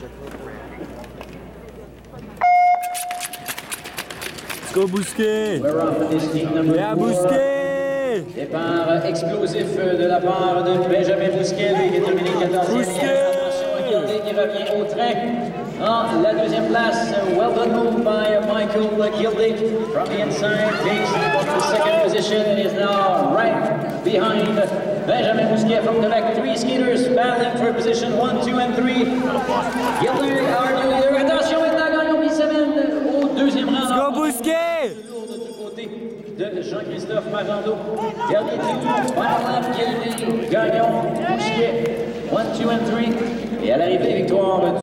Let's go Bousquet four. Bousquet Départ explosif de la part de Benjamin Bousquet, qui est terminé 14e. Bousquet! Gilding qui revient au train. En la deuxième place, well done move by Michael Gilding from the inside, takes the second position and is now behind Benjamin Bousquet from Quebec. Three skaters battling for position one, two, and three. Gilding, our new leader. Attention, il a gagné au deuxième rang. Go Bousquet Lourde du côté de Jean-Christophe Marando. Dernier tour, lap, Gilding, Gagnon, Bousquet, 1, 2 and 3. Et à l'arrivée, victoire